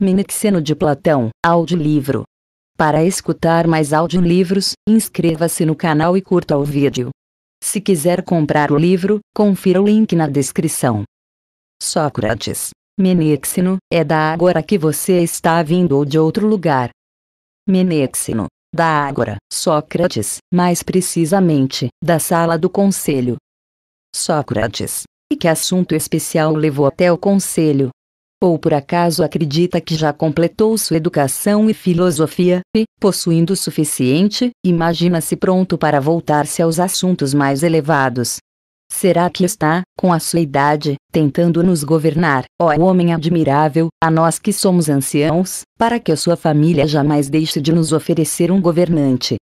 Menexeno de Platão, audiolivro. Para escutar mais audiolivros, inscreva-se no canal e curta o vídeo. Se quiser comprar o livro, confira o link na descrição. Sócrates. Menexeno, é da Ágora que você está vindo ou de outro lugar? Menexeno. Da Ágora, Sócrates, mais precisamente, da sala do conselho. Sócrates. E que assunto especial levou até o conselho? Ou por acaso acredita que já completou sua educação e filosofia, e, possuindo o suficiente, imagina-se pronto para voltar-se aos assuntos mais elevados? Será que está, com a sua idade, tentando nos governar, ó homem admirável, a nós que somos anciãos, para que a sua família jamais deixe de nos oferecer um governante?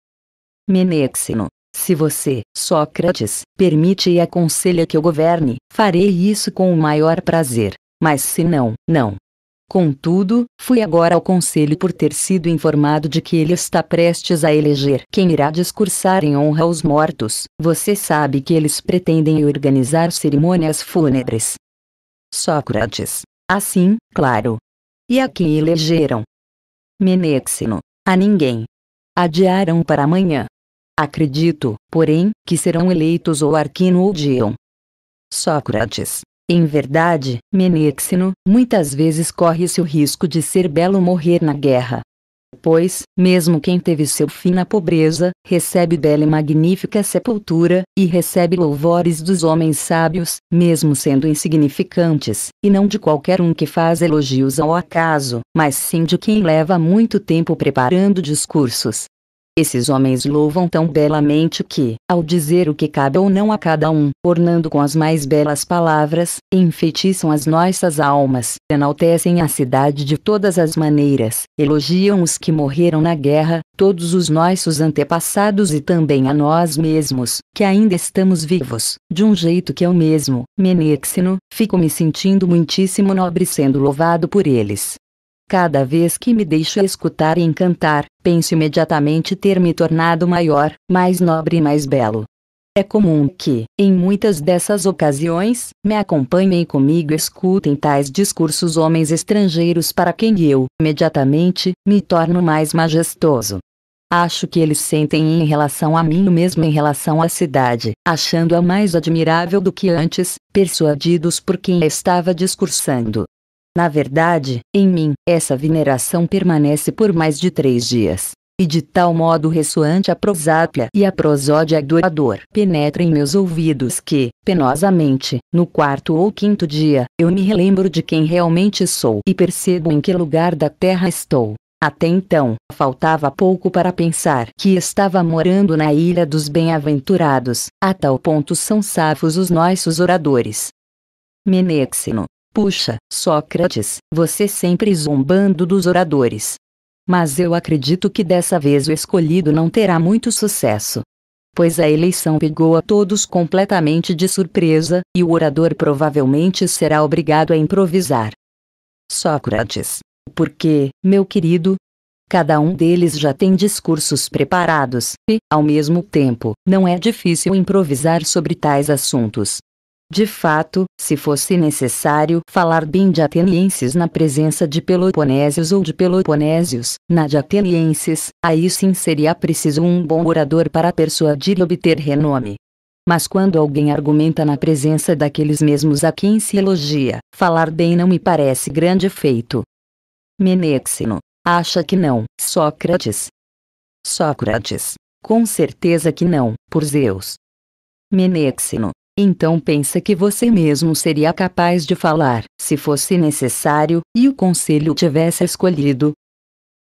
Menexeno. Se você, Sócrates, permite e aconselha que eu governe, farei isso com o maior prazer mas se não, não. Contudo, fui agora ao conselho por ter sido informado de que ele está prestes a eleger quem irá discursar em honra aos mortos. Você sabe que eles pretendem organizar cerimônias fúnebres. Sócrates. Assim, claro. E a quem elegeram? Menexeno. A ninguém. Adiaram para amanhã. Acredito, porém, que serão eleitos ou Arquino ou Dion. Sócrates. Em verdade, Menexeno, muitas vezes corre-se o risco de ser belo morrer na guerra. Pois, mesmo quem teve seu fim na pobreza, recebe bela e magnífica sepultura, e recebe louvores dos homens sábios, mesmo sendo insignificantes, e não de qualquer um que faz elogios ao acaso, mas sim de quem leva muito tempo preparando discursos, esses homens louvam tão belamente que, ao dizer o que cabe ou não a cada um, ornando com as mais belas palavras, enfeitiçam as nossas almas, enaltecem a cidade de todas as maneiras, elogiam os que morreram na guerra, todos os nossos antepassados e também a nós mesmos, que ainda estamos vivos, de um jeito que eu mesmo, Menexeno, fico me sentindo muitíssimo nobre sendo louvado por eles. Cada vez que me deixo escutar e encantar, penso imediatamente ter me tornado maior, mais nobre e mais belo. É comum que, em muitas dessas ocasiões, me acompanhem comigo e escutem tais discursos homens estrangeiros para quem eu, imediatamente, me torno mais majestoso. Acho que eles sentem em relação a mim o mesmo em relação à cidade, achando-a mais admirável do que antes, persuadidos por quem estava discursando. Na verdade, em mim, essa veneração permanece por mais de três dias. E de tal modo ressoante a prosápia e a prosódia adorador penetra em meus ouvidos que, penosamente, no quarto ou quinto dia, eu me relembro de quem realmente sou e percebo em que lugar da terra estou. Até então, faltava pouco para pensar que estava morando na ilha dos bem-aventurados, a tal ponto são safos os nossos oradores. Menexeno, Puxa, Sócrates, você sempre zombando dos oradores. Mas eu acredito que dessa vez o escolhido não terá muito sucesso. Pois a eleição pegou a todos completamente de surpresa, e o orador provavelmente será obrigado a improvisar. Sócrates. Porque, meu querido, cada um deles já tem discursos preparados, e, ao mesmo tempo, não é difícil improvisar sobre tais assuntos. De fato, se fosse necessário falar bem de atenienses na presença de peloponésios ou de peloponésios, na de atenienses, aí sim seria preciso um bom orador para persuadir e obter renome. Mas quando alguém argumenta na presença daqueles mesmos a quem se elogia, falar bem não me parece grande feito. Menexeno. Acha que não, Sócrates? Sócrates. Com certeza que não, por Zeus. Menexeno. Então pensa que você mesmo seria capaz de falar, se fosse necessário, e o conselho tivesse escolhido.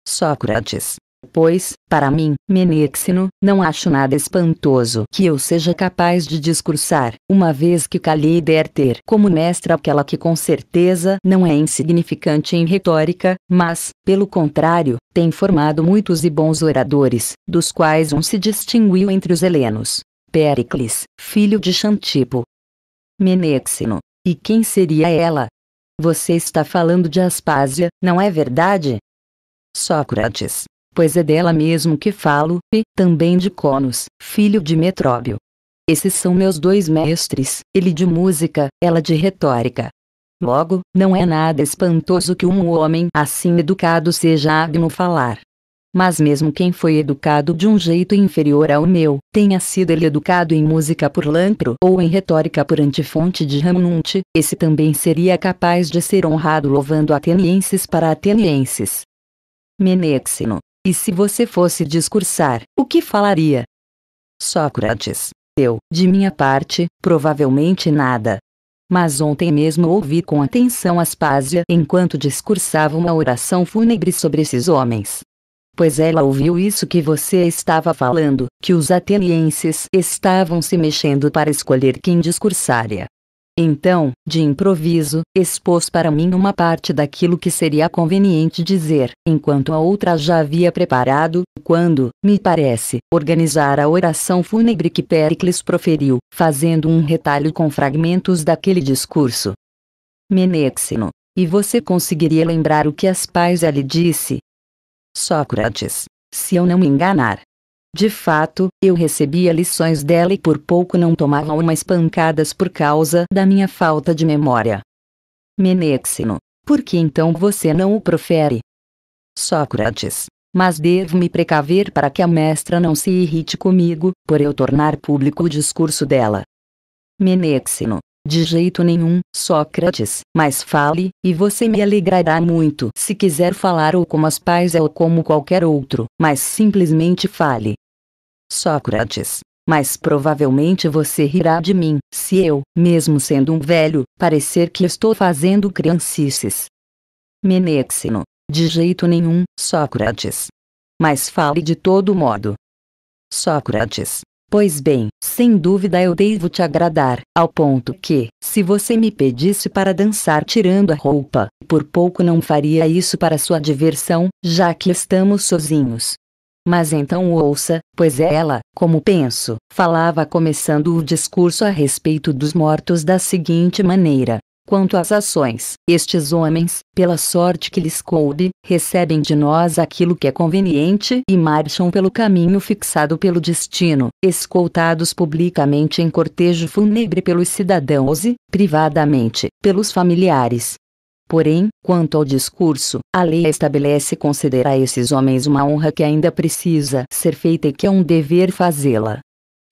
Sócrates. Pois, para mim, Menexeno, não acho nada espantoso que eu seja capaz de discursar, uma vez que calhei der ter como mestra aquela que com certeza não é insignificante em retórica, mas, pelo contrário, tem formado muitos e bons oradores, dos quais um se distinguiu entre os helenos. Péricles, filho de Xantipo. Menexeno. E quem seria ela? Você está falando de Aspásia, não é verdade? Sócrates. Pois é dela mesmo que falo, e também de Conos, filho de Metróbio. Esses são meus dois mestres, ele de música, ela de retórica. Logo, não é nada espantoso que um homem assim educado seja hábil falar. Mas mesmo quem foi educado de um jeito inferior ao meu, tenha sido ele educado em música por Lampro ou em retórica por Antifonte de Ramnunte, esse também seria capaz de ser honrado louvando atenienses para atenienses. Menexino. E se você fosse discursar, o que falaria? Sócrates. Eu, de minha parte, provavelmente nada. Mas ontem mesmo ouvi com atenção Aspásia enquanto discursava uma oração fúnebre sobre esses homens pois ela ouviu isso que você estava falando, que os atenienses estavam se mexendo para escolher quem discursaria. Então, de improviso, expôs para mim uma parte daquilo que seria conveniente dizer, enquanto a outra já havia preparado, quando, me parece, organizar a oração fúnebre que Péricles proferiu, fazendo um retalho com fragmentos daquele discurso. Menexino. E você conseguiria lembrar o que as pais lhe disse, Sócrates. Se eu não me enganar. De fato, eu recebia lições dela e por pouco não tomava umas pancadas por causa da minha falta de memória. Menexino. Por que então você não o profere? Sócrates. Mas devo me precaver para que a mestra não se irrite comigo, por eu tornar público o discurso dela. Menexino. De jeito nenhum, Sócrates, mas fale, e você me alegrará muito se quiser falar ou como as pais ou como qualquer outro, mas simplesmente fale. Sócrates. Mas provavelmente você rirá de mim, se eu, mesmo sendo um velho, parecer que estou fazendo criancices. Menexino. De jeito nenhum, Sócrates. Mas fale de todo modo. Sócrates. Pois bem, sem dúvida eu devo te agradar, ao ponto que, se você me pedisse para dançar tirando a roupa, por pouco não faria isso para sua diversão, já que estamos sozinhos. Mas então ouça, pois ela, como penso, falava começando o discurso a respeito dos mortos da seguinte maneira: Quanto às ações, estes homens, pela sorte que lhes coube, recebem de nós aquilo que é conveniente e marcham pelo caminho fixado pelo destino, escoltados publicamente em cortejo fúnebre pelos cidadãos e, privadamente, pelos familiares. Porém, quanto ao discurso, a lei estabelece conceder a esses homens uma honra que ainda precisa ser feita e que é um dever fazê-la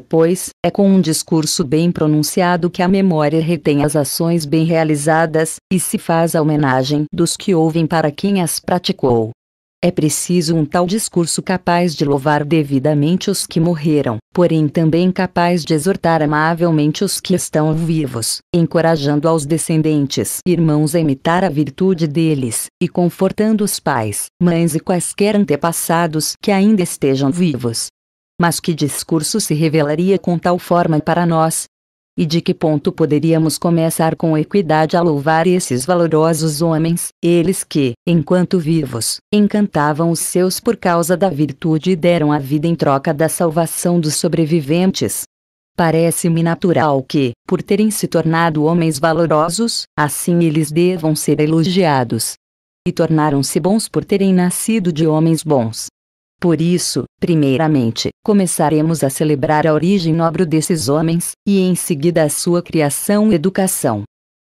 pois, é com um discurso bem pronunciado que a memória retém as ações bem realizadas, e se faz a homenagem dos que ouvem para quem as praticou. É preciso um tal discurso capaz de louvar devidamente os que morreram, porém também capaz de exortar amavelmente os que estão vivos, encorajando aos descendentes irmãos a imitar a virtude deles, e confortando os pais, mães e quaisquer antepassados que ainda estejam vivos, mas que discurso se revelaria com tal forma para nós? E de que ponto poderíamos começar com equidade a louvar esses valorosos homens, eles que, enquanto vivos, encantavam os seus por causa da virtude e deram a vida em troca da salvação dos sobreviventes? Parece-me natural que, por terem se tornado homens valorosos, assim eles devam ser elogiados. E tornaram-se bons por terem nascido de homens bons. Por isso, primeiramente, começaremos a celebrar a origem nobre desses homens, e em seguida a sua criação e educação.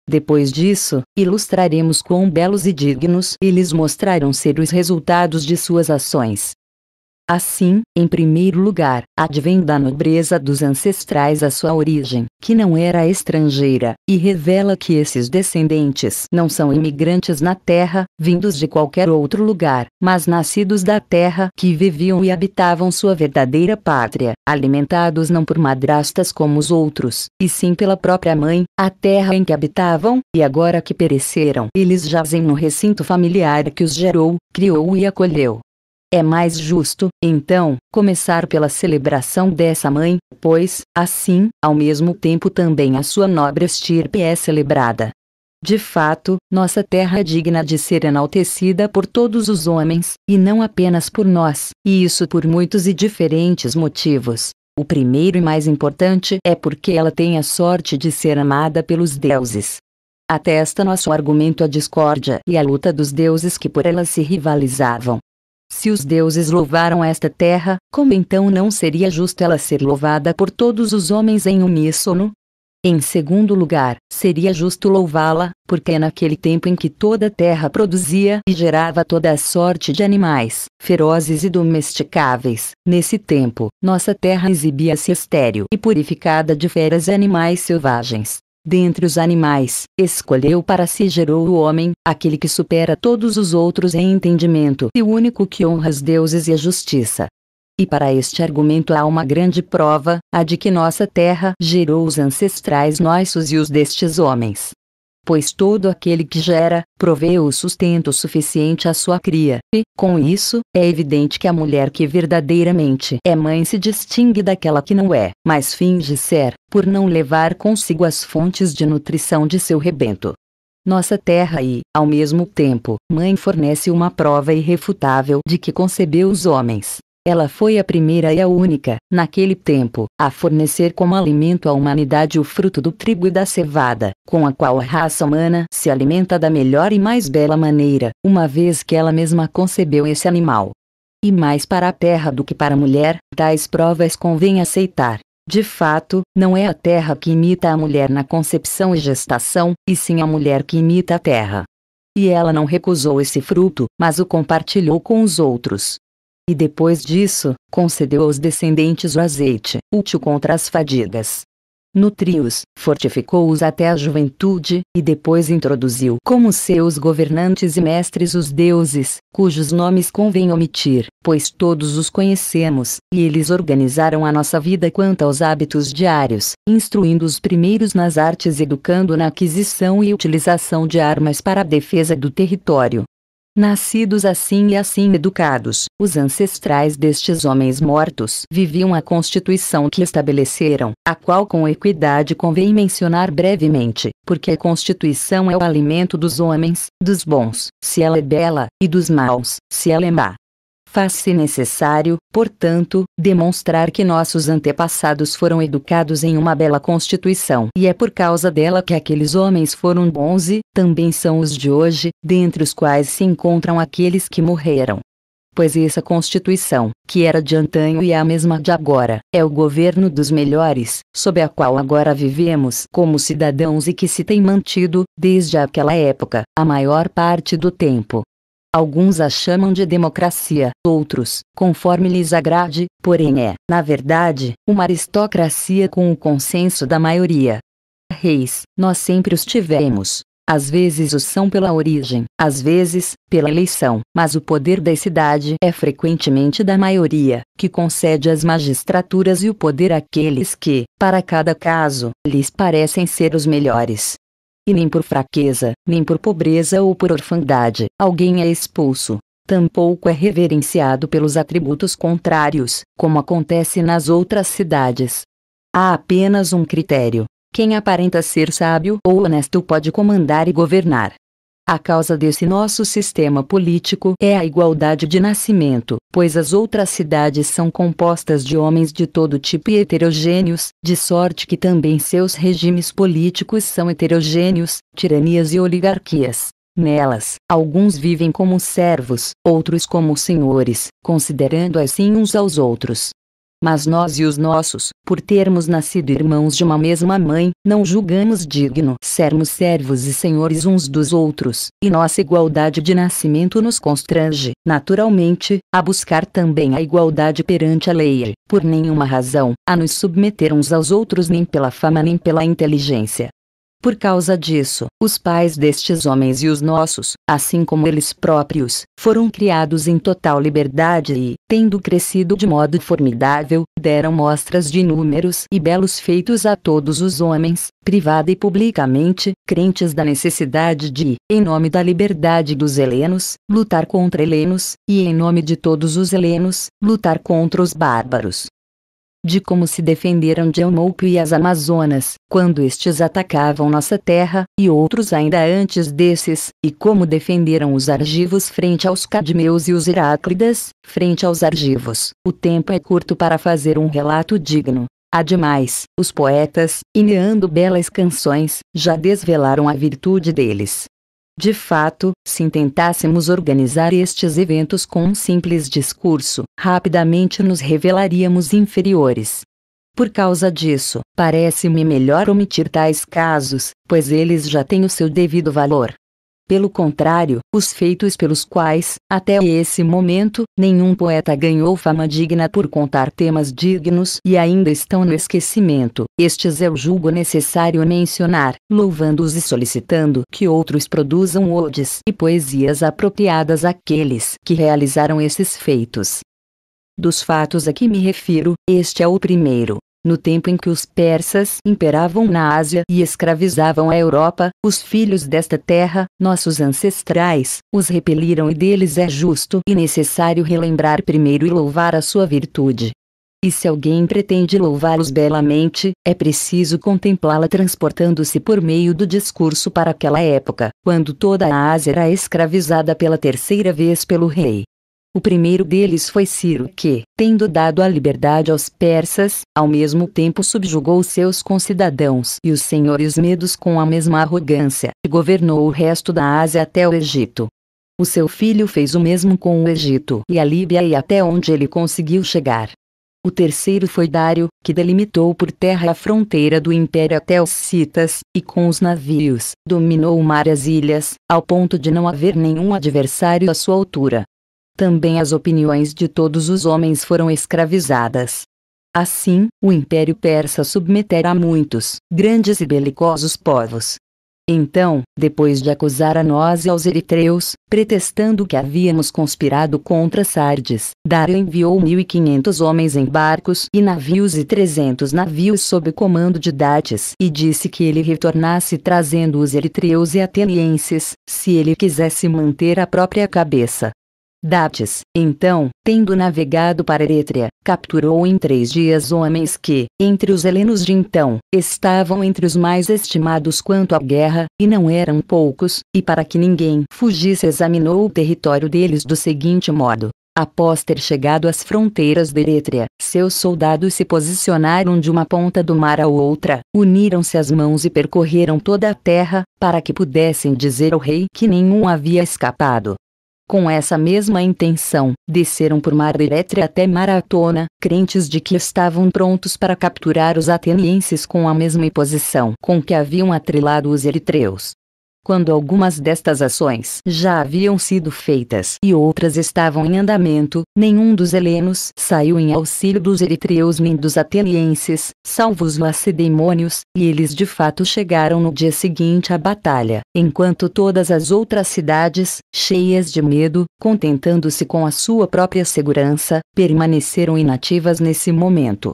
Depois disso, ilustraremos quão belos e dignos eles mostraram ser os resultados de suas ações. Assim, em primeiro lugar, advém da nobreza dos ancestrais a sua origem, que não era estrangeira, e revela que esses descendentes não são imigrantes na terra, vindos de qualquer outro lugar, mas nascidos da terra que viviam e habitavam sua verdadeira pátria, alimentados não por madrastas como os outros, e sim pela própria mãe, a terra em que habitavam, e agora que pereceram, eles jazem no recinto familiar que os gerou, criou e acolheu. É mais justo, então, começar pela celebração dessa mãe, pois, assim, ao mesmo tempo também a sua nobre estirpe é celebrada. De fato, nossa terra é digna de ser enaltecida por todos os homens, e não apenas por nós, e isso por muitos e diferentes motivos. O primeiro e mais importante é porque ela tem a sorte de ser amada pelos deuses. Atesta nosso argumento a discórdia e a luta dos deuses que por ela se rivalizavam. Se os deuses louvaram esta terra, como então não seria justo ela ser louvada por todos os homens em uníssono? Em segundo lugar, seria justo louvá-la, porque naquele tempo em que toda a terra produzia e gerava toda a sorte de animais, ferozes e domesticáveis, nesse tempo, nossa terra exibia-se estéril e purificada de feras e animais selvagens. Dentre os animais, escolheu para si gerou o homem, aquele que supera todos os outros em entendimento e o único que honra os deuses e a justiça. E para este argumento há uma grande prova, a de que nossa terra gerou os ancestrais nossos e os destes homens. Pois todo aquele que gera, provê o sustento suficiente à sua cria, e, com isso, é evidente que a mulher que verdadeiramente é mãe se distingue daquela que não é, mas finge ser, por não levar consigo as fontes de nutrição de seu rebento. Nossa terra e, ao mesmo tempo, mãe fornece uma prova irrefutável de que concebeu os homens. Ela foi a primeira e a única, naquele tempo, a fornecer como alimento à humanidade o fruto do trigo e da cevada, com a qual a raça humana se alimenta da melhor e mais bela maneira, uma vez que ela mesma concebeu esse animal. E mais para a terra do que para a mulher, tais provas convém aceitar. De fato, não é a terra que imita a mulher na concepção e gestação, e sim a mulher que imita a terra. E ela não recusou esse fruto, mas o compartilhou com os outros. E depois disso, concedeu aos descendentes o azeite, útil contra as fadigas. Nutriu-os, fortificou-os até a juventude, e depois introduziu como seus governantes e mestres os deuses, cujos nomes convém omitir, pois todos os conhecemos, e eles organizaram a nossa vida quanto aos hábitos diários, instruindo os primeiros nas artes e educando na aquisição e utilização de armas para a defesa do território, Nascidos assim e assim educados, os ancestrais destes homens mortos viviam a constituição que estabeleceram, a qual com equidade convém mencionar brevemente, porque a constituição é o alimento dos homens, dos bons, se ela é bela, e dos maus, se ela é má. Faz-se necessário, portanto, demonstrar que nossos antepassados foram educados em uma bela constituição e é por causa dela que aqueles homens foram bons e, também são os de hoje, dentre os quais se encontram aqueles que morreram. Pois essa constituição, que era de antanho e a mesma de agora, é o governo dos melhores, sob a qual agora vivemos como cidadãos e que se tem mantido, desde aquela época, a maior parte do tempo. Alguns a chamam de democracia, outros, conforme lhes agrade, porém é, na verdade, uma aristocracia com o consenso da maioria. Reis, nós sempre os tivemos. Às vezes os são pela origem, às vezes, pela eleição, mas o poder da cidade é frequentemente da maioria, que concede as magistraturas e o poder àqueles que, para cada caso, lhes parecem ser os melhores e nem por fraqueza, nem por pobreza ou por orfandade, alguém é expulso. Tampouco é reverenciado pelos atributos contrários, como acontece nas outras cidades. Há apenas um critério: quem aparenta ser sábio ou honesto pode comandar e governar. A causa desse nosso sistema político é a igualdade de nascimento, pois as outras cidades são compostas de homens de todo tipo e heterogêneos, de sorte que também seus regimes políticos são heterogêneos, tiranias e oligarquias. Nelas, alguns vivem como servos, outros como senhores, considerando assim uns aos outros. Mas nós e os nossos, por termos nascido irmãos de uma mesma mãe, não julgamos digno sermos servos e senhores uns dos outros, e nossa igualdade de nascimento nos constrange, naturalmente, a buscar também a igualdade perante a lei, por nenhuma razão, a nos submeter uns aos outros nem pela fama nem pela inteligência. Por causa disso, os pais destes homens e os nossos, assim como eles próprios, foram criados em total liberdade e, tendo crescido de modo formidável, deram mostras de inúmeros e belos feitos a todos os homens, privada e publicamente, crentes da necessidade de, em nome da liberdade dos helenos, lutar contra helenos, e em nome de todos os helenos, lutar contra os bárbaros de como se defenderam de Eumolpio e as Amazonas, quando estes atacavam nossa terra, e outros ainda antes desses, e como defenderam os argivos frente aos cadmeus e os Heráclidas, frente aos argivos. O tempo é curto para fazer um relato digno. Ademais, os poetas, ineando belas canções, já desvelaram a virtude deles. De fato, se tentássemos organizar estes eventos com um simples discurso, rapidamente nos revelaríamos inferiores. Por causa disso, parece-me melhor omitir tais casos, pois eles já têm o seu devido valor. Pelo contrário, os feitos pelos quais, até esse momento, nenhum poeta ganhou fama digna por contar temas dignos e ainda estão no esquecimento, estes eu julgo necessário mencionar, louvando-os e solicitando que outros produzam odes e poesias apropriadas àqueles que realizaram esses feitos. Dos fatos a que me refiro, este é o primeiro. No tempo em que os persas imperavam na Ásia e escravizavam a Europa, os filhos desta terra, nossos ancestrais, os repeliram e deles é justo e necessário relembrar primeiro e louvar a sua virtude. E se alguém pretende louvá-los belamente, é preciso contemplá-la transportando-se por meio do discurso para aquela época, quando toda a Ásia era escravizada pela terceira vez pelo rei. O primeiro deles foi Ciro que, tendo dado a liberdade aos persas, ao mesmo tempo subjugou seus concidadãos e os senhores medos com a mesma arrogância, e governou o resto da Ásia até o Egito. O seu filho fez o mesmo com o Egito e a Líbia e até onde ele conseguiu chegar. O terceiro foi Dário, que delimitou por terra a fronteira do império até os Citas, e com os navios, dominou o mar e as ilhas, ao ponto de não haver nenhum adversário à sua altura também as opiniões de todos os homens foram escravizadas. Assim, o Império Persa submetera a muitos, grandes e belicosos povos. Então, depois de acusar a nós e aos eritreus, pretextando que havíamos conspirado contra Sardes, Dário enviou 1.500 homens em barcos e navios e 300 navios sob comando de Dates e disse que ele retornasse trazendo os eritreus e atenienses, se ele quisesse manter a própria cabeça. Dates, então, tendo navegado para Erétria, capturou em três dias homens que, entre os helenos de então, estavam entre os mais estimados quanto à guerra, e não eram poucos, e para que ninguém fugisse examinou o território deles do seguinte modo. Após ter chegado às fronteiras de Erétria, seus soldados se posicionaram de uma ponta do mar à outra, uniram-se as mãos e percorreram toda a terra, para que pudessem dizer ao rei que nenhum havia escapado. Com essa mesma intenção, desceram por Mar Erétria até Maratona, crentes de que estavam prontos para capturar os atenienses com a mesma imposição com que haviam atrilado os eritreus. Quando algumas destas ações já haviam sido feitas e outras estavam em andamento, nenhum dos helenos saiu em auxílio dos eritreus nem dos atenienses, salvo os lacedemônios, e eles de fato chegaram no dia seguinte à batalha, enquanto todas as outras cidades, cheias de medo, contentando-se com a sua própria segurança, permaneceram inativas nesse momento.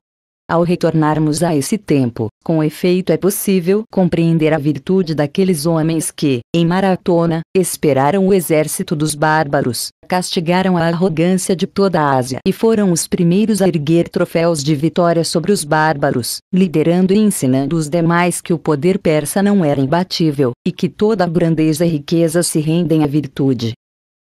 Ao retornarmos a esse tempo, com efeito é possível compreender a virtude daqueles homens que, em maratona, esperaram o exército dos bárbaros, castigaram a arrogância de toda a Ásia e foram os primeiros a erguer troféus de vitória sobre os bárbaros, liderando e ensinando os demais que o poder persa não era imbatível, e que toda a grandeza e riqueza se rendem à virtude.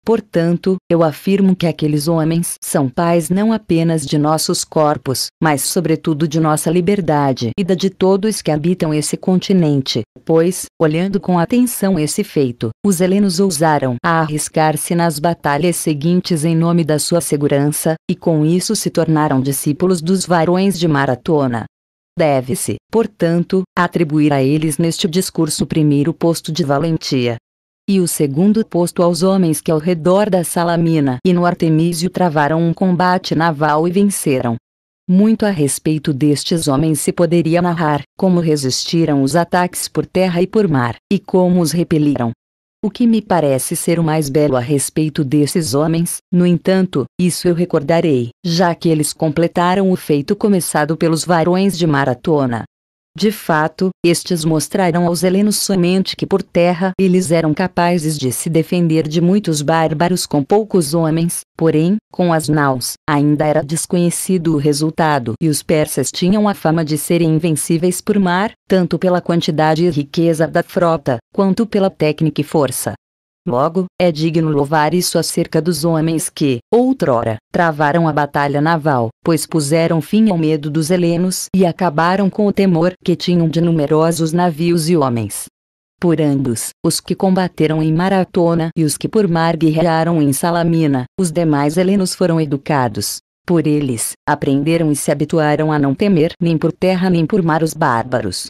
Portanto, eu afirmo que aqueles homens são pais não apenas de nossos corpos, mas sobretudo de nossa liberdade e da de todos que habitam esse continente, pois, olhando com atenção esse feito, os helenos ousaram arriscar-se nas batalhas seguintes em nome da sua segurança, e com isso se tornaram discípulos dos varões de maratona. Deve-se, portanto, atribuir a eles neste discurso o primeiro posto de valentia, e o segundo posto aos homens que ao redor da Salamina e no Artemísio travaram um combate naval e venceram. Muito a respeito destes homens se poderia narrar, como resistiram os ataques por terra e por mar, e como os repeliram. O que me parece ser o mais belo a respeito desses homens, no entanto, isso eu recordarei, já que eles completaram o feito começado pelos varões de Maratona. De fato, estes mostraram aos helenos somente que por terra eles eram capazes de se defender de muitos bárbaros com poucos homens, porém, com as naus, ainda era desconhecido o resultado e os persas tinham a fama de serem invencíveis por mar, tanto pela quantidade e riqueza da frota, quanto pela técnica e força. Logo, é digno louvar isso acerca dos homens que, outrora, travaram a batalha naval, pois puseram fim ao medo dos helenos e acabaram com o temor que tinham de numerosos navios e homens. Por ambos, os que combateram em Maratona e os que por mar guerrearam em Salamina, os demais helenos foram educados, Por eles, aprenderam e se habituaram a não temer nem por terra nem por mar os bárbaros.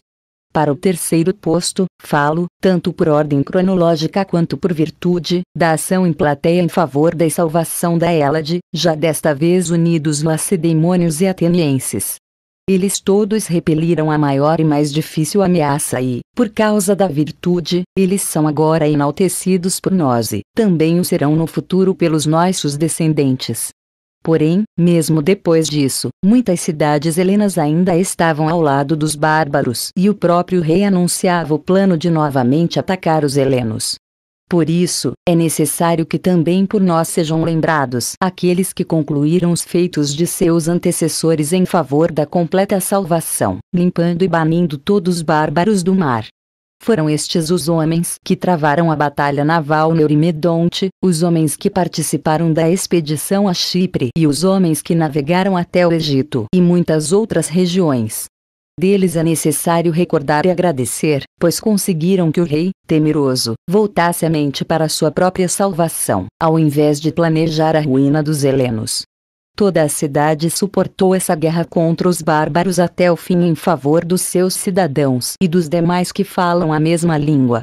Para o terceiro posto, falo, tanto por ordem cronológica quanto por virtude, da ação em plateia em favor da salvação da Hélade, já desta vez unidos lacedemônios e atenienses. Eles todos repeliram a maior e mais difícil ameaça e, por causa da virtude, eles são agora enaltecidos por nós e também o serão no futuro pelos nossos descendentes. Porém, mesmo depois disso, muitas cidades helenas ainda estavam ao lado dos bárbaros e o próprio rei anunciava o plano de novamente atacar os helenos. Por isso, é necessário que também por nós sejam lembrados aqueles que concluíram os feitos de seus antecessores em favor da completa salvação, limpando e banindo todos os bárbaros do mar. Foram estes os homens que travaram a batalha naval no Eurimedonte, os homens que participaram da expedição a Chipre e os homens que navegaram até o Egito e muitas outras regiões. Deles é necessário recordar e agradecer, pois conseguiram que o rei, temeroso, voltasse a mente para sua própria salvação, ao invés de planejar a ruína dos helenos. Toda a cidade suportou essa guerra contra os bárbaros até o fim em favor dos seus cidadãos e dos demais que falam a mesma língua.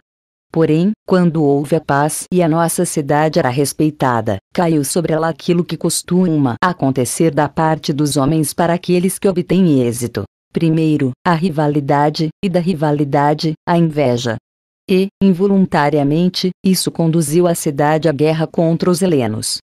Porém, quando houve a paz e a nossa cidade era respeitada, caiu sobre ela aquilo que costuma acontecer da parte dos homens para aqueles que obtêm êxito. Primeiro, a rivalidade, e da rivalidade, a inveja. E, involuntariamente, isso conduziu a cidade à guerra contra os helenos.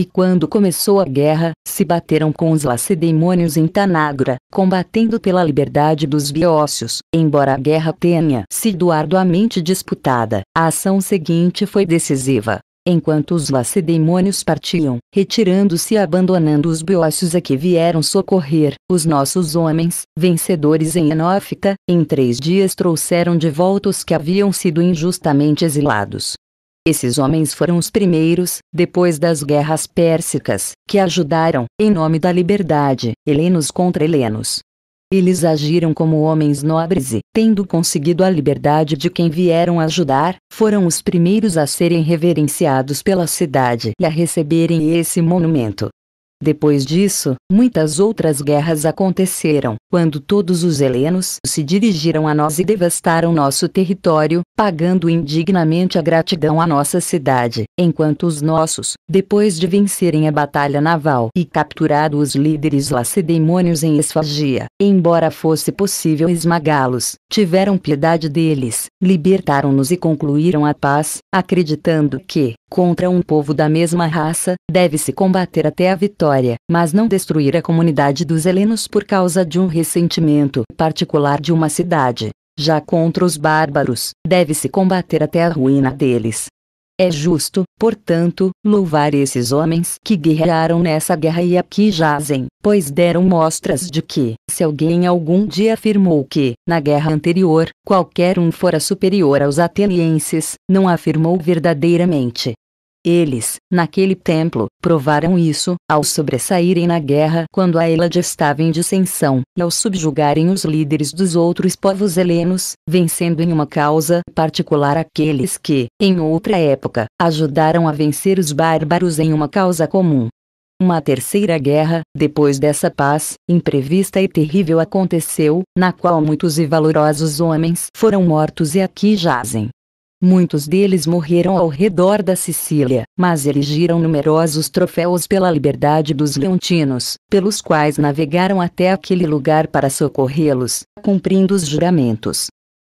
E quando começou a guerra, se bateram com os lacedemônios em Tanagra, combatendo pela liberdade dos biócios. Embora a guerra tenha sido arduamente disputada, a ação seguinte foi decisiva. Enquanto os lacedemônios partiam, retirando-se e abandonando os biócios a que vieram socorrer, os nossos homens, vencedores em Enófica, em três dias trouxeram de volta os que haviam sido injustamente exilados. Esses homens foram os primeiros, depois das guerras pérsicas, que ajudaram, em nome da liberdade, helenos contra helenos. Eles agiram como homens nobres e, tendo conseguido a liberdade de quem vieram ajudar, foram os primeiros a serem reverenciados pela cidade e a receberem esse monumento. Depois disso, muitas outras guerras aconteceram, quando todos os helenos se dirigiram a nós e devastaram nosso território, pagando indignamente a gratidão à nossa cidade, enquanto os nossos, depois de vencerem a batalha naval e capturado os líderes lacedemônios em Esfagia, embora fosse possível esmagá-los, tiveram piedade deles, libertaram-nos e concluíram a paz, acreditando que, contra um povo da mesma raça, deve-se combater até a vitória, mas não destruir a comunidade dos helenos por causa de um ressentimento particular de uma cidade. Já contra os bárbaros, deve-se combater até a ruína deles. É justo, portanto, louvar esses homens que guerrearam nessa guerra e aqui jazem, pois deram mostras de que, se alguém algum dia afirmou que, na guerra anterior, qualquer um fora superior aos atenienses, não afirmou verdadeiramente. Eles, naquele templo, provaram isso, ao sobressaírem na guerra quando a Elade estava em dissensão, e ao subjugarem os líderes dos outros povos helenos, vencendo em uma causa particular aqueles que, em outra época, ajudaram a vencer os bárbaros em uma causa comum. Uma terceira guerra, depois dessa paz, imprevista e terrível aconteceu, na qual muitos e valorosos homens foram mortos e aqui jazem. Muitos deles morreram ao redor da Sicília, mas erigiram numerosos troféus pela liberdade dos leontinos, pelos quais navegaram até aquele lugar para socorrê-los, cumprindo os juramentos.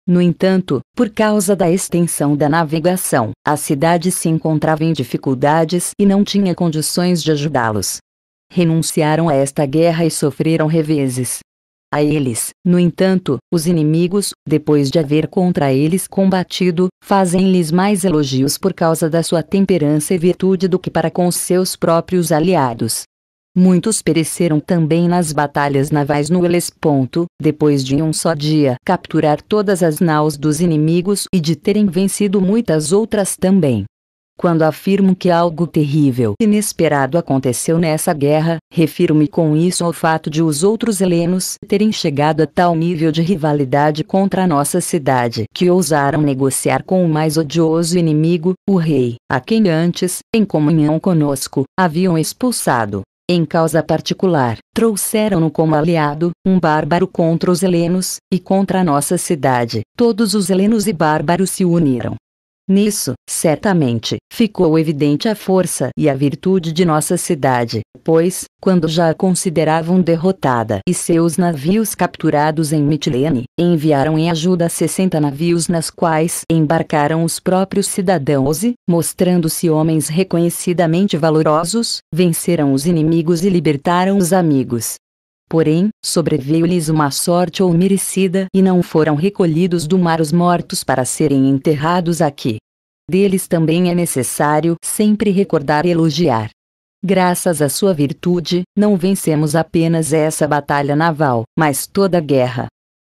No entanto, por causa da extensão da navegação, a cidade se encontrava em dificuldades e não tinha condições de ajudá-los. Renunciaram a esta guerra e sofreram reveses, a eles, no entanto, os inimigos, depois de haver contra eles combatido, fazem-lhes mais elogios por causa da sua temperança e virtude do que para com os seus próprios aliados. Muitos pereceram também nas batalhas navais no Helesponto, depois de em um só dia capturar todas as naus dos inimigos e de terem vencido muitas outras também. Quando afirmo que algo terrível e inesperado aconteceu nessa guerra, refiro-me com isso ao fato de os outros helenos terem chegado a tal nível de rivalidade contra a nossa cidade que ousaram negociar com o mais odioso inimigo, o rei, a quem antes, em comunhão conosco, haviam expulsado. em causa particular, trouxeram-no como aliado, um bárbaro contra os helenos, e contra a nossa cidade. Todos os helenos e bárbaros se uniram. Nisso, certamente, ficou evidente a força e a virtude de nossa cidade, pois, quando já a consideravam derrotada e seus navios capturados em Mitilene, enviaram em ajuda 60 navios nas quais embarcaram os próprios cidadãos e, mostrando-se homens reconhecidamente valorosos, venceram os inimigos e libertaram os amigos. Porém, sobreveio-lhes uma sorte ou merecida e não foram recolhidos do mar os mortos para serem enterrados aqui. Deles também é necessário sempre recordar e elogiar. Graças à sua virtude, não vencemos apenas essa batalha naval, mas toda a guerra.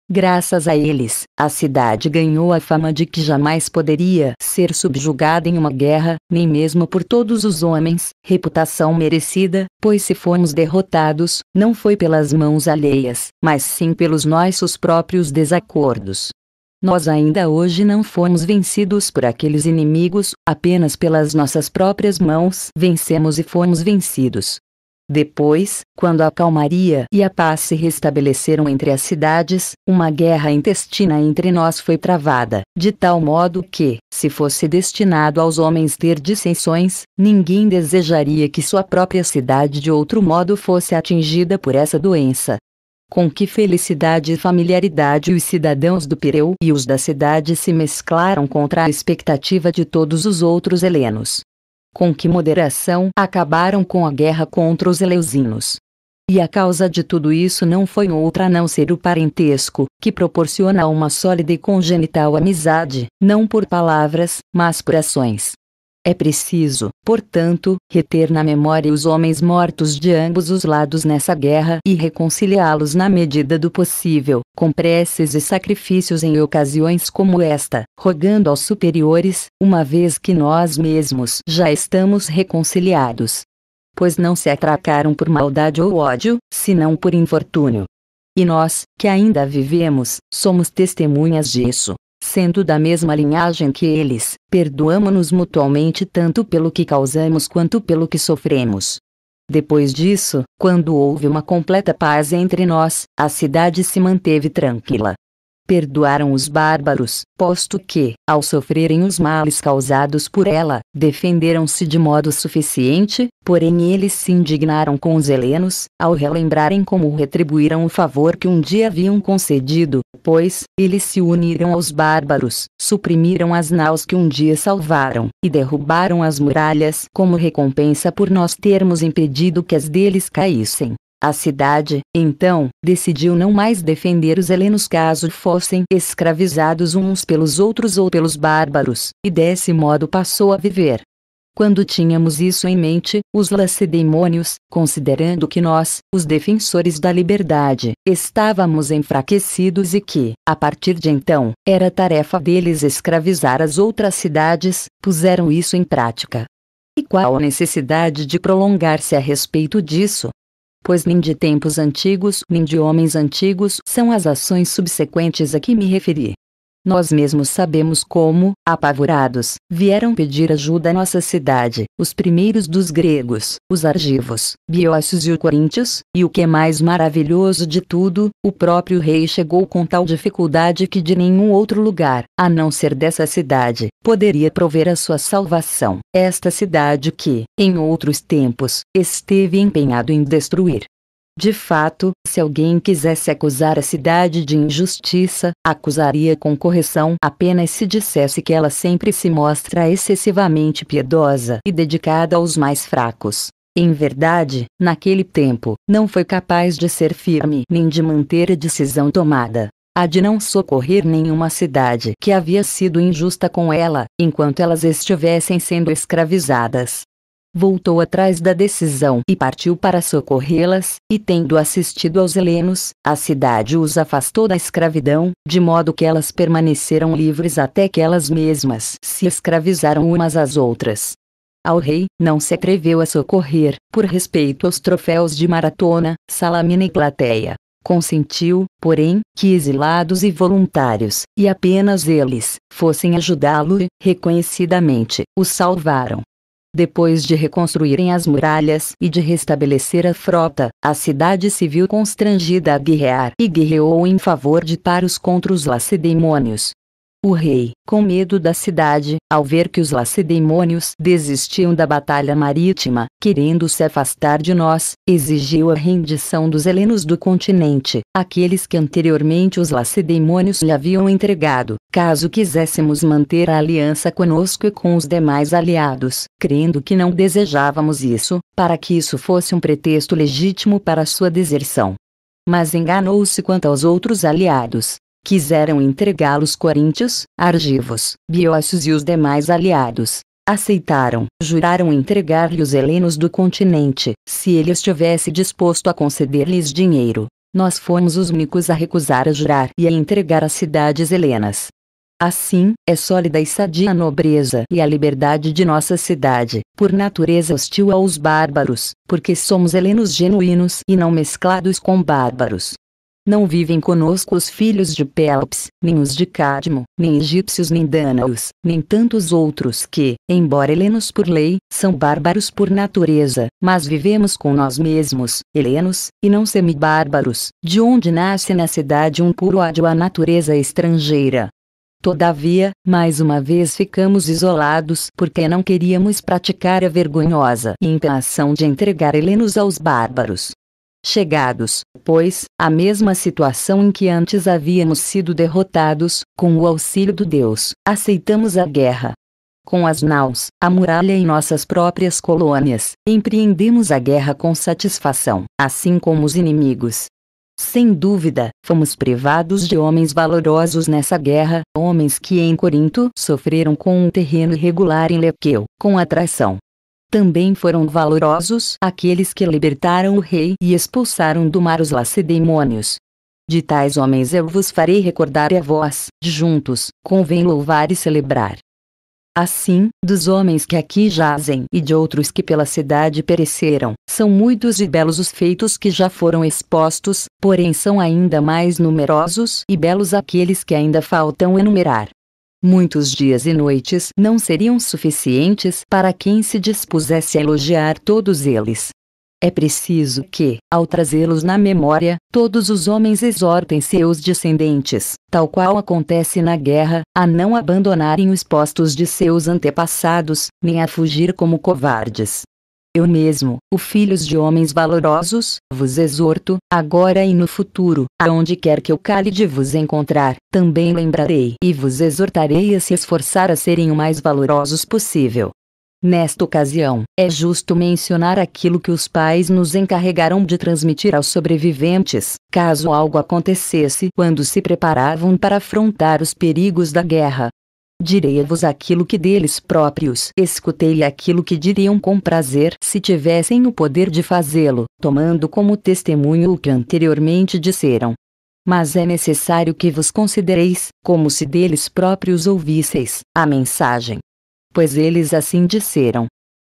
Graças a eles, a cidade ganhou a fama de que jamais poderia ser subjugada em uma guerra, nem mesmo por todos os homens, reputação merecida, pois se fomos derrotados, não foi pelas mãos alheias, mas sim pelos nossos próprios desacordos. Nós ainda hoje não fomos vencidos por aqueles inimigos, apenas pelas nossas próprias mãos vencemos e fomos vencidos. Depois, quando a calmaria e a paz se restabeleceram entre as cidades, uma guerra intestina entre nós foi travada, de tal modo que, se fosse destinado aos homens ter dissensões, ninguém desejaria que sua própria cidade de outro modo fosse atingida por essa doença. Com que felicidade e familiaridade os cidadãos do Pireu e os da cidade se mesclaram contra a expectativa de todos os outros helenos com que moderação acabaram com a guerra contra os eleusinos. E a causa de tudo isso não foi outra a não ser o parentesco, que proporciona uma sólida e congenital amizade, não por palavras, mas por ações. É preciso, portanto, reter na memória os homens mortos de ambos os lados nessa guerra e reconciliá-los na medida do possível, com preces e sacrifícios em ocasiões como esta, rogando aos superiores, uma vez que nós mesmos já estamos reconciliados. Pois não se atracaram por maldade ou ódio, senão por infortúnio. E nós, que ainda vivemos, somos testemunhas disso sendo da mesma linhagem que eles, perdoamo-nos mutualmente tanto pelo que causamos quanto pelo que sofremos. Depois disso, quando houve uma completa paz entre nós, a cidade se manteve tranquila perdoaram os bárbaros, posto que, ao sofrerem os males causados por ela, defenderam-se de modo suficiente, porém eles se indignaram com os helenos, ao relembrarem como retribuíram o favor que um dia haviam concedido, pois, eles se uniram aos bárbaros, suprimiram as naus que um dia salvaram, e derrubaram as muralhas como recompensa por nós termos impedido que as deles caíssem. A cidade, então, decidiu não mais defender os helenos caso fossem escravizados uns pelos outros ou pelos bárbaros, e desse modo passou a viver. Quando tínhamos isso em mente, os lacedemônios, considerando que nós, os defensores da liberdade, estávamos enfraquecidos e que, a partir de então, era tarefa deles escravizar as outras cidades, puseram isso em prática. E qual a necessidade de prolongar-se a respeito disso? Pois nem de tempos antigos nem de homens antigos são as ações subsequentes a que me referi. Nós mesmos sabemos como, apavorados, vieram pedir ajuda à nossa cidade, os primeiros dos gregos, os argivos, biócios e os coríntios, e o que é mais maravilhoso de tudo, o próprio rei chegou com tal dificuldade que de nenhum outro lugar, a não ser dessa cidade, poderia prover a sua salvação. Esta cidade que, em outros tempos, esteve empenhado em destruir, de fato, se alguém quisesse acusar a cidade de injustiça, acusaria com correção apenas se dissesse que ela sempre se mostra excessivamente piedosa e dedicada aos mais fracos. Em verdade, naquele tempo, não foi capaz de ser firme nem de manter a decisão tomada. A de não socorrer nenhuma cidade que havia sido injusta com ela, enquanto elas estivessem sendo escravizadas voltou atrás da decisão e partiu para socorrê-las, e tendo assistido aos helenos, a cidade os afastou da escravidão, de modo que elas permaneceram livres até que elas mesmas se escravizaram umas às outras. Ao rei, não se atreveu a socorrer, por respeito aos troféus de maratona, Salamina e Plateia. Consentiu, porém, que exilados e voluntários, e apenas eles, fossem ajudá-lo e, reconhecidamente, o salvaram. Depois de reconstruírem as muralhas e de restabelecer a frota, a cidade se viu constrangida a guerrear e guerreou em favor de paros contra os lacedemônios. O rei, com medo da cidade, ao ver que os lacedemônios desistiam da batalha marítima, querendo se afastar de nós, exigiu a rendição dos helenos do continente, aqueles que anteriormente os lacedemônios lhe haviam entregado, caso quiséssemos manter a aliança conosco e com os demais aliados, crendo que não desejávamos isso, para que isso fosse um pretexto legítimo para sua deserção. Mas enganou-se quanto aos outros aliados, quiseram entregá-los coríntios, argivos, biócios e os demais aliados. Aceitaram, juraram entregar-lhe os helenos do continente, se ele estivesse disposto a conceder-lhes dinheiro. Nós fomos os únicos a recusar a jurar e a entregar as cidades helenas. Assim, é sólida e sadia a nobreza e a liberdade de nossa cidade, por natureza hostil aos bárbaros, porque somos helenos genuínos e não mesclados com bárbaros. Não vivem conosco os filhos de Pelps, nem os de Cadmo, nem egípcios nem dânaos, nem tantos outros que, embora helenos por lei, são bárbaros por natureza, mas vivemos com nós mesmos, helenos, e não semi-bárbaros, de onde nasce na cidade um puro ódio à natureza estrangeira. Todavia, mais uma vez ficamos isolados porque não queríamos praticar a vergonhosa intenção de entregar helenos aos bárbaros. Chegados, pois, à mesma situação em que antes havíamos sido derrotados, com o auxílio do Deus, aceitamos a guerra. Com as naus, a muralha em nossas próprias colônias, empreendemos a guerra com satisfação, assim como os inimigos. Sem dúvida, fomos privados de homens valorosos nessa guerra, homens que em Corinto sofreram com um terreno irregular em Lequeu, com atração, também foram valorosos aqueles que libertaram o rei e expulsaram do mar os lacedemônios. De tais homens eu vos farei recordar a vós, juntos, convém louvar e celebrar. Assim, dos homens que aqui jazem e de outros que pela cidade pereceram, são muitos e belos os feitos que já foram expostos, porém são ainda mais numerosos e belos aqueles que ainda faltam enumerar. Muitos dias e noites não seriam suficientes para quem se dispusesse a elogiar todos eles. É preciso que, ao trazê-los na memória, todos os homens exortem seus descendentes, tal qual acontece na guerra, a não abandonarem os postos de seus antepassados, nem a fugir como covardes. Eu mesmo, o filhos de homens valorosos, vos exorto, agora e no futuro, aonde quer que eu cale de vos encontrar, também lembrarei e vos exortarei a se esforçar a serem o mais valorosos possível. Nesta ocasião, é justo mencionar aquilo que os pais nos encarregaram de transmitir aos sobreviventes, caso algo acontecesse quando se preparavam para afrontar os perigos da guerra. Direi-vos aquilo que deles próprios escutei e aquilo que diriam com prazer se tivessem o poder de fazê-lo, tomando como testemunho o que anteriormente disseram. Mas é necessário que vos considereis, como se deles próprios ouvisseis, a mensagem. Pois eles assim disseram.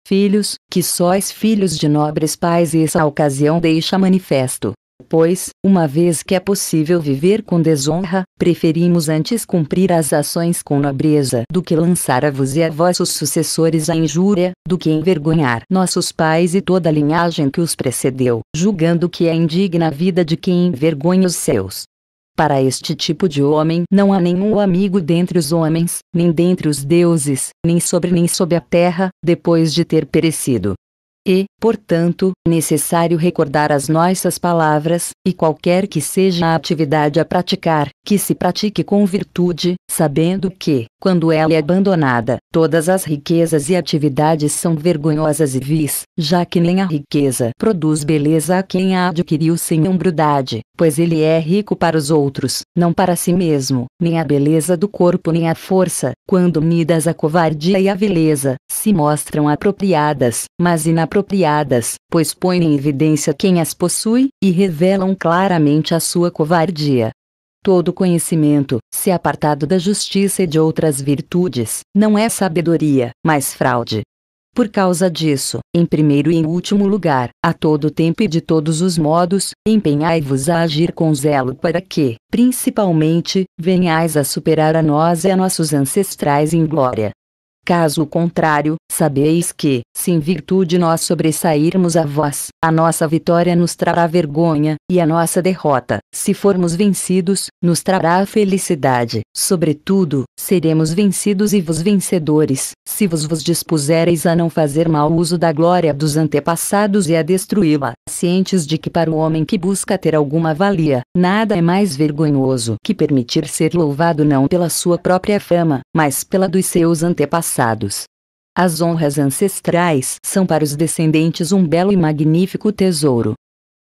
Filhos, que sois filhos de nobres pais e essa ocasião deixa manifesto, Pois, uma vez que é possível viver com desonra, preferimos antes cumprir as ações com nobreza do que lançar a vos e a vossos sucessores a injúria, do que envergonhar nossos pais e toda a linhagem que os precedeu, julgando que é indigna a vida de quem envergonha os seus. Para este tipo de homem não há nenhum amigo dentre os homens, nem dentre os deuses, nem sobre nem sob a terra, depois de ter perecido. E, portanto, necessário recordar as nossas palavras, e qualquer que seja a atividade a praticar, que se pratique com virtude, sabendo que, quando ela é abandonada, todas as riquezas e atividades são vergonhosas e vis, já que nem a riqueza produz beleza a quem a adquiriu sem humildade, pois ele é rico para os outros, não para si mesmo, nem a beleza do corpo nem a força, quando unidas a covardia e a vileza, se mostram apropriadas, mas inapropriadas, pois põem em evidência quem as possui, e revelam claramente a sua covardia. Todo conhecimento, se apartado da justiça e de outras virtudes, não é sabedoria, mas fraude. Por causa disso, em primeiro e em último lugar, a todo tempo e de todos os modos, empenhai-vos a agir com zelo para que, principalmente, venhais a superar a nós e a nossos ancestrais em glória. Caso contrário, sabeis que, se em virtude nós sobressairmos a vós, a nossa vitória nos trará vergonha, e a nossa derrota, se formos vencidos, nos trará felicidade. Sobretudo, seremos vencidos e vos vencedores, se vos vos dispusereis a não fazer mau uso da glória dos antepassados e a destruí-la, cientes de que para o homem que busca ter alguma valia, nada é mais vergonhoso que permitir ser louvado não pela sua própria fama, mas pela dos seus antepassados passados. As honras ancestrais são para os descendentes um belo e magnífico tesouro.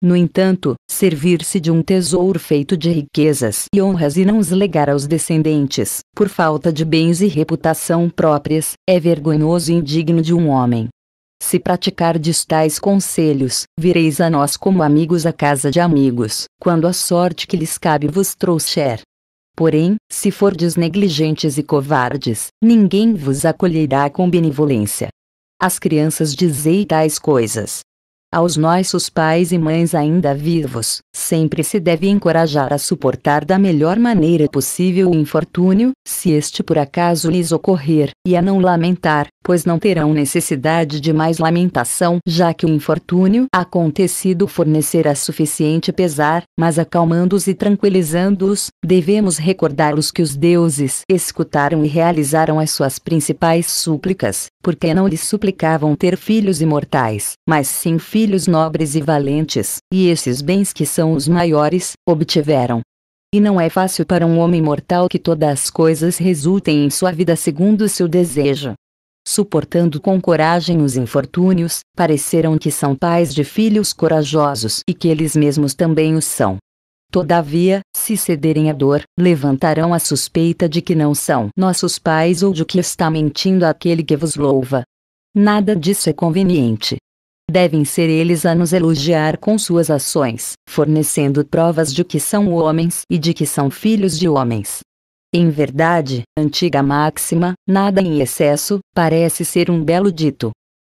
No entanto, servir-se de um tesouro feito de riquezas e honras e não os legar aos descendentes, por falta de bens e reputação próprias, é vergonhoso e indigno de um homem. Se praticardes tais conselhos, vireis a nós como amigos à casa de amigos, quando a sorte que lhes cabe vos trouxer. Porém, se fordes negligentes e covardes, ninguém vos acolherá com benevolência. As crianças dizei tais coisas. Aos nossos pais e mães ainda vivos, sempre se deve encorajar a suportar da melhor maneira possível o infortúnio, se este por acaso lhes ocorrer, e a não lamentar, pois não terão necessidade de mais lamentação, já que o infortúnio acontecido fornecerá suficiente pesar, mas acalmando-os e tranquilizando-os, devemos recordar-los que os deuses escutaram e realizaram as suas principais súplicas, porque não lhes suplicavam ter filhos imortais, mas sim filhos nobres e valentes, e esses bens que são os maiores, obtiveram. E não é fácil para um homem mortal que todas as coisas resultem em sua vida segundo seu desejo suportando com coragem os infortúnios, pareceram que são pais de filhos corajosos e que eles mesmos também os são. Todavia, se cederem à dor, levantarão a suspeita de que não são nossos pais ou de que está mentindo aquele que vos louva. Nada disso é conveniente. Devem ser eles a nos elogiar com suas ações, fornecendo provas de que são homens e de que são filhos de homens. Em verdade, antiga máxima, nada em excesso, parece ser um belo dito.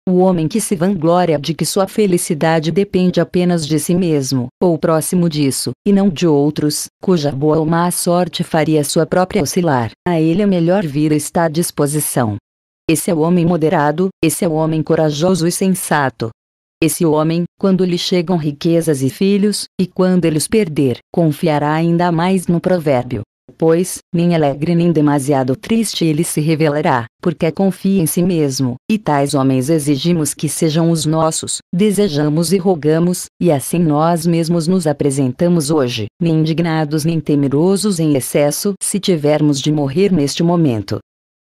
O homem que se vangloria de que sua felicidade depende apenas de si mesmo, ou próximo disso, e não de outros, cuja boa ou má sorte faria sua própria oscilar, a ele a melhor vida está à disposição. Esse é o homem moderado, esse é o homem corajoso e sensato. Esse homem, quando lhe chegam riquezas e filhos, e quando ele os perder, confiará ainda mais no provérbio: pois, nem alegre nem demasiado triste ele se revelará, porque confia em si mesmo, e tais homens exigimos que sejam os nossos, desejamos e rogamos, e assim nós mesmos nos apresentamos hoje, nem indignados nem temerosos em excesso, se tivermos de morrer neste momento.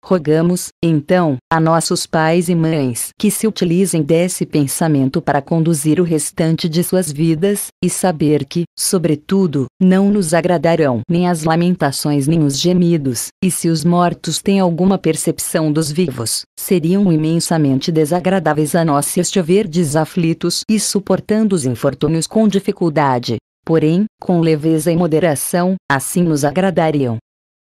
Rogamos, então, a nossos pais e mães que se utilizem desse pensamento para conduzir o restante de suas vidas, e saber que, sobretudo, não nos agradarão nem as lamentações nem os gemidos, e se os mortos têm alguma percepção dos vivos, seriam imensamente desagradáveis a nós se estiverdes aflitos e suportando os infortúnios com dificuldade. Porém, com leveza e moderação, assim nos agradariam.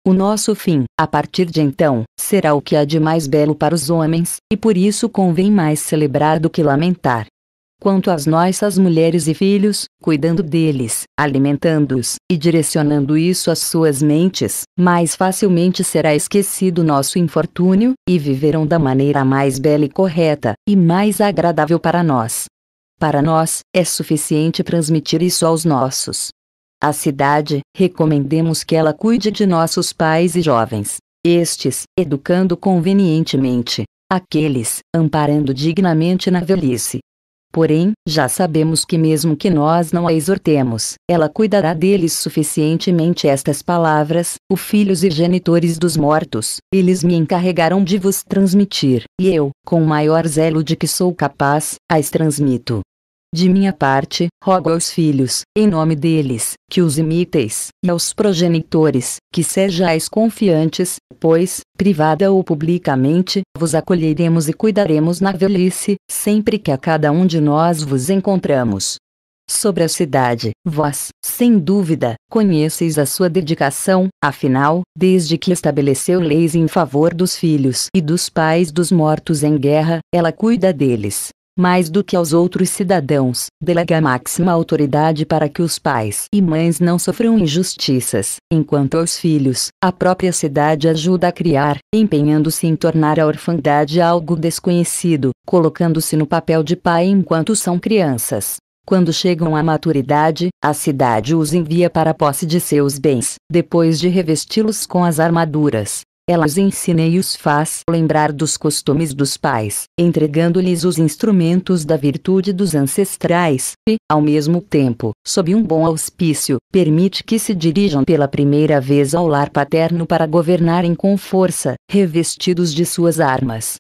O nosso fim, a partir de então, será o que há de mais belo para os homens, e por isso convém mais celebrar do que lamentar. Quanto às nossas mulheres e filhos, cuidando deles, alimentando-os, e direcionando isso às suas mentes, mais facilmente será esquecido nosso infortúnio, e viverão da maneira mais bela e correta, e mais agradável para nós. Para nós, é suficiente transmitir isso aos nossos a cidade, recomendemos que ela cuide de nossos pais e jovens. Estes, educando convenientemente. Aqueles, amparando dignamente na velhice. Porém, já sabemos que mesmo que nós não a exortemos, ela cuidará deles suficientemente estas palavras, o filhos e genitores dos mortos, eles me encarregaram de vos transmitir, e eu, com o maior zelo de que sou capaz, as transmito. De minha parte, rogo aos filhos, em nome deles, que os imiteis, e aos progenitores, que sejais confiantes, pois, privada ou publicamente, vos acolheremos e cuidaremos na velhice, sempre que a cada um de nós vos encontramos. Sobre a cidade, vós, sem dúvida, conheceis a sua dedicação, afinal, desde que estabeleceu leis em favor dos filhos e dos pais dos mortos em guerra, ela cuida deles, mais do que aos outros cidadãos, delega máxima autoridade para que os pais e mães não sofram injustiças, enquanto aos filhos, a própria cidade ajuda a criar, empenhando-se em tornar a orfandade algo desconhecido, colocando-se no papel de pai enquanto são crianças. Quando chegam à maturidade, a cidade os envia para a posse de seus bens, depois de revesti-los com as armaduras, ela os ensina e os faz lembrar dos costumes dos pais, entregando-lhes os instrumentos da virtude dos ancestrais, e, ao mesmo tempo, sob um bom auspício, permite que se dirijam pela primeira vez ao lar paterno para governarem com força, revestidos de suas armas.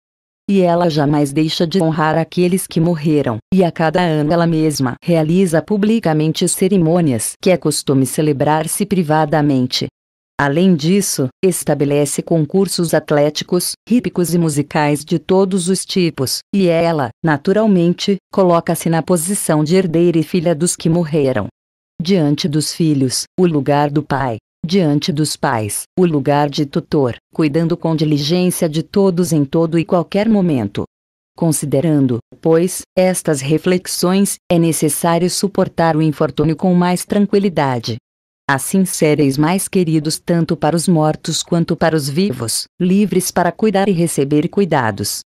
E ela jamais deixa de honrar aqueles que morreram, e a cada ano ela mesma realiza publicamente cerimônias que é costume celebrar-se privadamente, Além disso, estabelece concursos atléticos, hípicos e musicais de todos os tipos, e ela, naturalmente, coloca-se na posição de herdeira e filha dos que morreram. Diante dos filhos, o lugar do pai. Diante dos pais, o lugar de tutor, cuidando com diligência de todos em todo e qualquer momento. Considerando, pois, estas reflexões, é necessário suportar o infortúnio com mais tranquilidade, Assim sereis mais queridos tanto para os mortos quanto para os vivos, livres para cuidar e receber cuidados.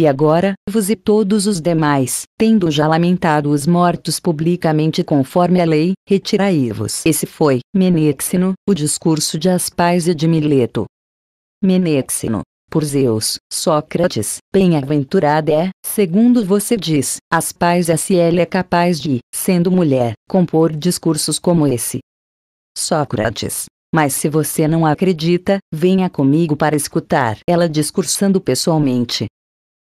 E agora, vos e todos os demais, tendo já lamentado os mortos publicamente conforme a lei, retirai-vos. Esse foi, Menexino, o discurso de Aspais e de Mileto. Menexino. Por Zeus, Sócrates, bem-aventurada é, segundo você diz, Aspais SL é capaz de, sendo mulher, compor discursos como esse. Sócrates. Mas se você não acredita, venha comigo para escutar ela discursando pessoalmente.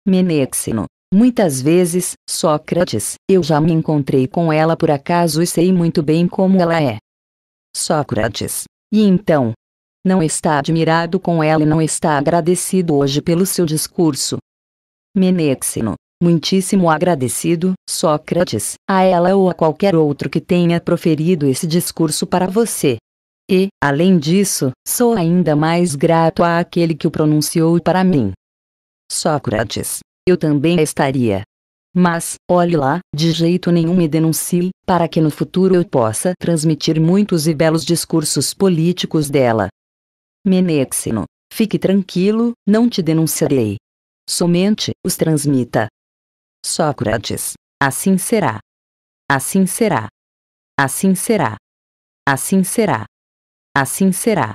Menexino. Muitas vezes, Sócrates, eu já me encontrei com ela por acaso e sei muito bem como ela é. Sócrates. E então? Não está admirado com ela e não está agradecido hoje pelo seu discurso. Menexino. Muitíssimo agradecido, Sócrates, a ela ou a qualquer outro que tenha proferido esse discurso para você. E, além disso, sou ainda mais grato àquele que o pronunciou para mim. Sócrates. Eu também estaria. Mas, olhe lá, de jeito nenhum me denuncie, para que no futuro eu possa transmitir muitos e belos discursos políticos dela. Menexino. Fique tranquilo, não te denunciarei. Somente os transmita. Sócrates. Assim será. Assim será. Assim será. Assim será. Assim será.